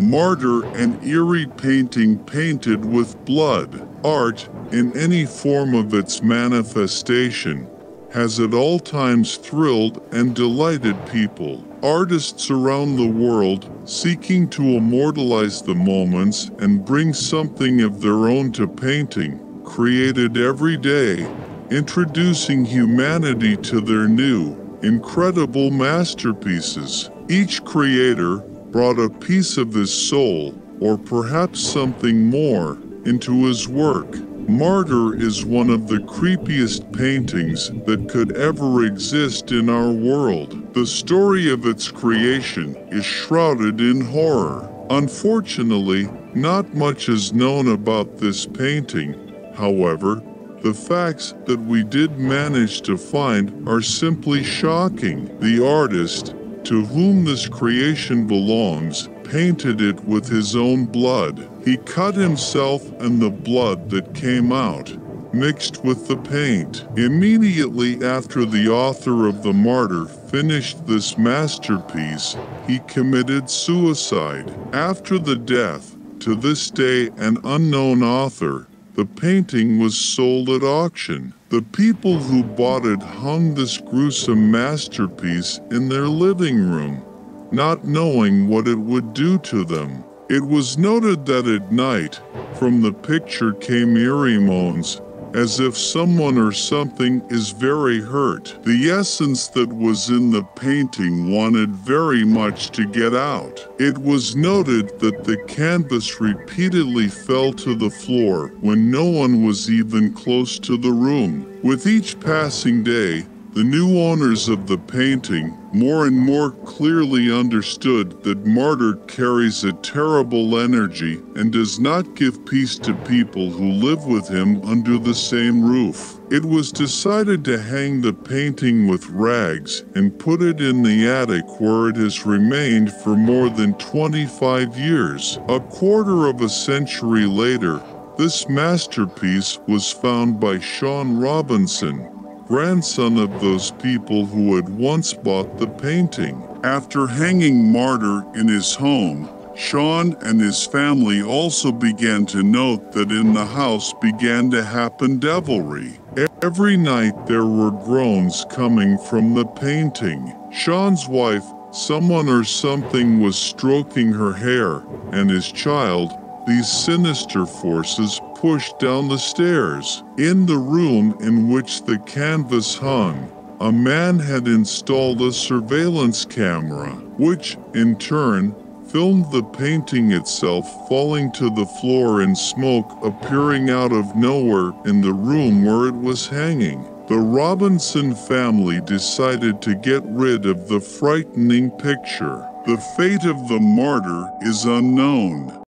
martyr, and eerie painting painted with blood. Art, in any form of its manifestation, has at all times thrilled and delighted people. Artists around the world, seeking to immortalize the moments and bring something of their own to painting, created every day, introducing humanity to their new, incredible masterpieces. Each creator brought a piece of his soul, or perhaps something more, into his work. Martyr is one of the creepiest paintings that could ever exist in our world. The story of its creation is shrouded in horror. Unfortunately, not much is known about this painting. However, the facts that we did manage to find are simply shocking. The artist, to whom this creation belongs, painted it with his own blood. He cut himself and the blood that came out, mixed with the paint. Immediately after the author of The Martyr finished this masterpiece, he committed suicide. After the death, to this day an unknown author, the painting was sold at auction. The people who bought it hung this gruesome masterpiece in their living room not knowing what it would do to them. It was noted that at night, from the picture came eerie moans, as if someone or something is very hurt. The essence that was in the painting wanted very much to get out. It was noted that the canvas repeatedly fell to the floor when no one was even close to the room. With each passing day, the new owners of the painting more and more clearly understood that Martyr carries a terrible energy and does not give peace to people who live with him under the same roof. It was decided to hang the painting with rags and put it in the attic where it has remained for more than 25 years. A quarter of a century later, this masterpiece was found by Sean Robinson, grandson of those people who had once bought the painting. After hanging Martyr in his home, Sean and his family also began to note that in the house began to happen devilry. Every night there were groans coming from the painting. Sean's wife, someone or something was stroking her hair, and his child, these sinister forces pushed down the stairs. In the room in which the canvas hung, a man had installed a surveillance camera, which, in turn, filmed the painting itself falling to the floor and smoke appearing out of nowhere in the room where it was hanging. The Robinson family decided to get rid of the frightening picture. The fate of the martyr is unknown.